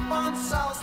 up on Salisbury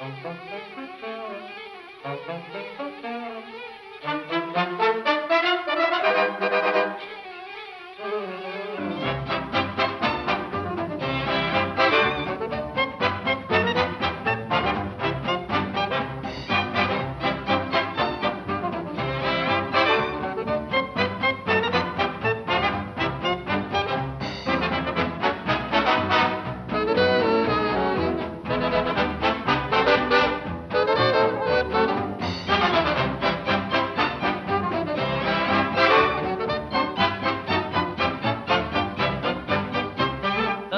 Thank you.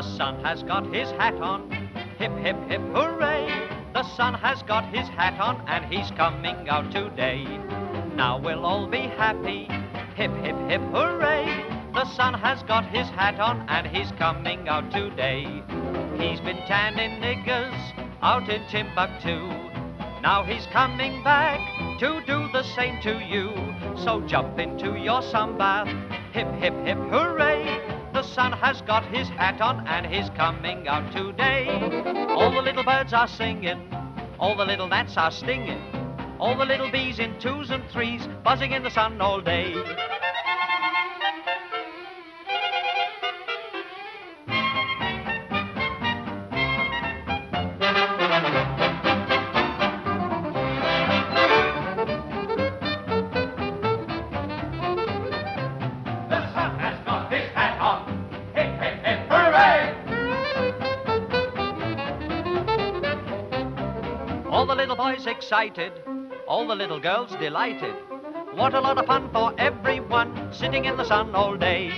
The sun has got his hat on. Hip, hip, hip, hooray! The sun has got his hat on and he's coming out today. Now we'll all be happy. Hip, hip, hip, hooray! The sun has got his hat on and he's coming out today. He's been tanning niggers out in Timbuktu. Now he's coming back to do the same to you. So jump into your sunbath. Hip, hip, hip, hooray! The sun has got his hat on and he's coming out today. All the little birds are singing, all the little gnats are stinging, all the little bees in twos and threes buzzing in the sun all day. All the little boys excited, all the little girls delighted. What a lot of fun for everyone sitting in the sun all day.